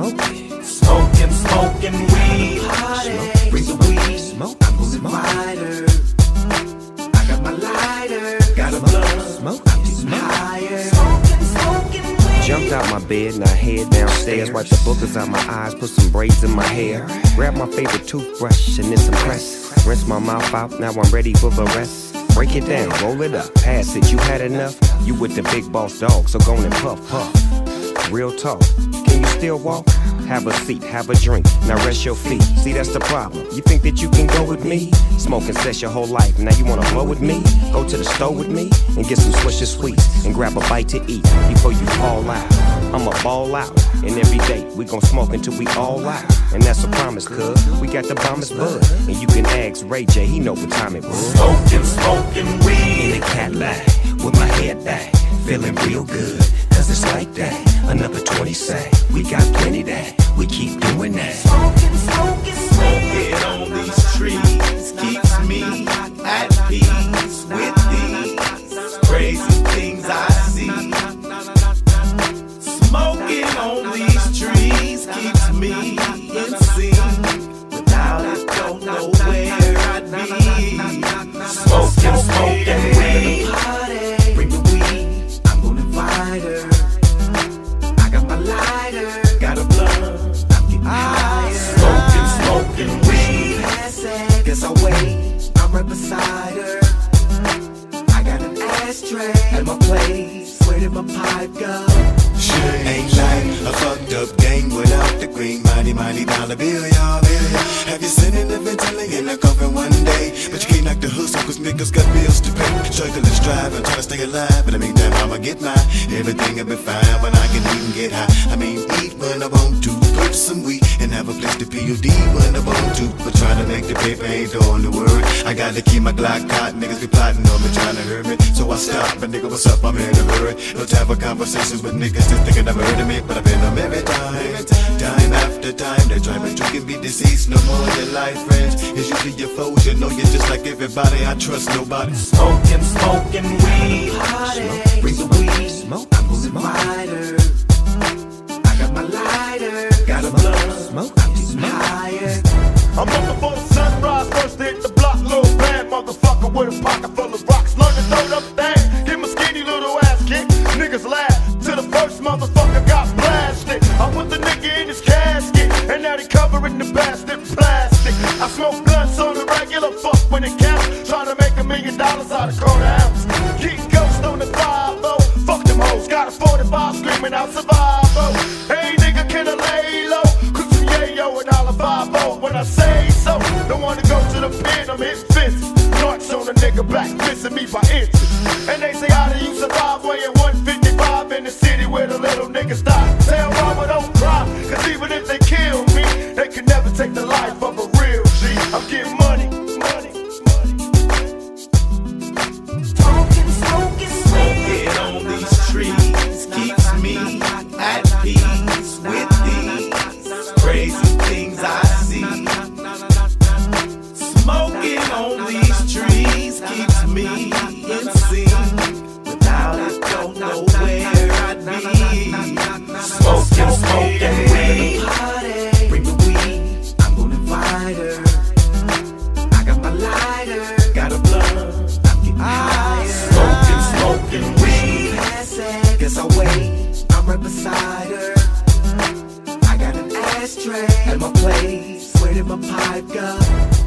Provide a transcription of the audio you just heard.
smoking, smoking, smoking weed. Smoke, bring the weed. Smoke, I'm moving wider. I got my lighter, got a blow. Smoke, smoke, higher. Jumped out my bed and I head downstairs. Wipe the boogers out my eyes, put some braids in my hair. Grab my favorite toothbrush and then some press. Rinse my mouth out, now I'm ready for the rest. Break it down, roll it up, pass it. You had enough. You with the big boss Dogg, so go and puff, puff. Real talk, still walk? Have a seat, have a drink, now rest your feet. See, that's the problem. You think that you can go with me? Smoking sex your whole life, now you wanna blow with me? Go to the store with me and get some Swisher Sweets and grab a bite to eat before you fall out. I'ma ball out, and every day we gon' smoke until we all out. And that's a promise, cuz we got the bombest bud. And you can ask Ray J, he know what time it was. Smoking, smoking weed. In a Cadillac, with my head back, feeling real good. Cause it's like that. Another 20 say, we got plenty that. Did my pipe go? Shit ain't like a fucked up gang without the green money, money, dollar bill, y'all, bill. Have you seen an ventilator in the coffin one day? But you can't knock the hustle cause niggas got bills to pay. Struggle and strive and try to stay alive. But I mean, damn, I'ma get mine. Everything will be fine when I can even get high. I mean, eat when I want to, purchase some weed and have a place to PUD when I want to. But trying to make the paper ain't the only word. I gotta keep my Glock hot. Niggas be plotting on me, trying to hurt me. So I stop and nigga, what's up? I'm in a hurry. No time for conversations with niggas just thinking I'm hurting me. But I've been them every time. Time after time. They try, but you can be deceased. No more of your life friends. It's usually your foes. You know you're just like everybody. I trust nobody. Smoking, smoking weed. Bring the weed, Smoke, I'm smoke. invite Smoke, higher. I'm up before the sunrise, first hit the block, little bad motherfucker with a pocket full of rocks. Learn to throw them things, get my skinny little ass kicked. Niggas laugh till the first motherfucker got blasted. I put the nigga in his casket, and now they covering the bastard plastic. I smoke blunts on the regular, fuck when it counts. Trying to make a million dollars out of quarter ounce. Keep ghost on the 5 fuck them hoes. Got a 45 screaming out survival. Hey nigga, can I lay 5 when I say so. Don't wanna go to the pin, I'm hitting fences. On a nigga back, missing me by inches. And they say, how do you survive weighing 155 in the city where the little niggas stop? Tell Guess I'll wait, I'm right beside her. I got an ashtray at my place. Where did my pipe go?